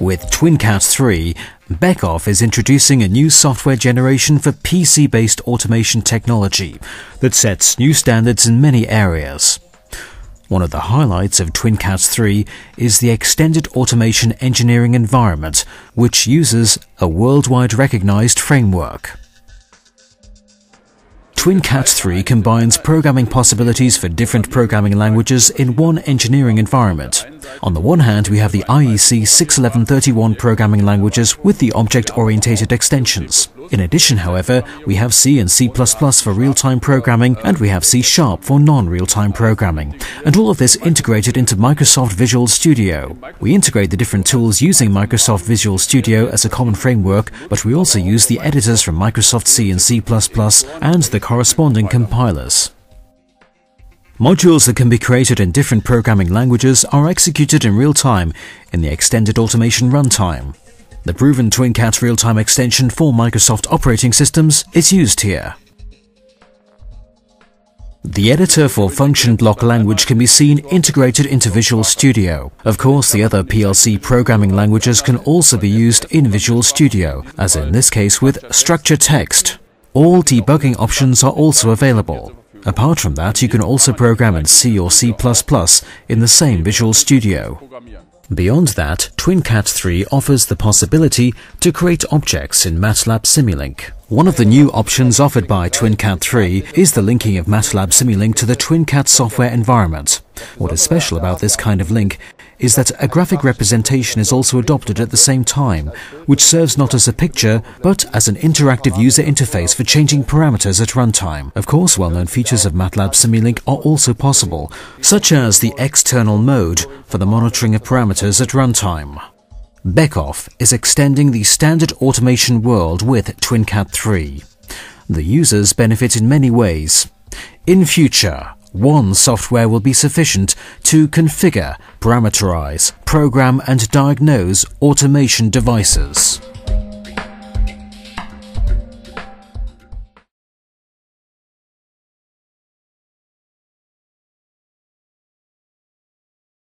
With TwinCAT 3, Beckhoff is introducing a new software generation for PC-based automation technology that sets new standards in many areas. One of the highlights of TwinCAT 3 is the extended automation engineering environment, which uses a worldwide recognized framework. TwinCAT 3 combines programming possibilities for different programming languages in one engineering environment. On the one hand, we have the IEC 61131 programming languages with the object-oriented extensions. In addition, however, we have C and C++ for real-time programming and we have C Sharp for non-real-time programming. And all of this integrated into Microsoft Visual Studio. We integrate the different tools using Microsoft Visual Studio as a common framework, but we also use the editors from Microsoft C and C++ and the corresponding compilers. Modules that can be created in different programming languages are executed in real time in the Extended Automation Runtime. The proven TwinCAT real-time extension for Microsoft operating systems is used here. The editor for function block language can be seen integrated into Visual Studio. Of course, the other PLC programming languages can also be used in Visual Studio, as in this case with structure text. All debugging options are also available. Apart from that, you can also program in C or C++ in the same Visual Studio. Beyond that, TwinCAT 3 offers the possibility to create objects in MATLAB Simulink. One of the new options offered by TwinCAT 3 is the linking of MATLAB Simulink to the TwinCAT software environment. What is special about this kind of link is that a graphic representation is also adopted at the same time, which serves not as a picture, but as an interactive user interface for changing parameters at runtime. Of course, well-known features of MATLAB Simulink are also possible, such as the external mode for the monitoring of parameters at runtime. Beckhoff is extending the standard automation world with TwinCAT 3. The users benefit in many ways. In future, one software will be sufficient to configure, parameterize, program and diagnose automation devices.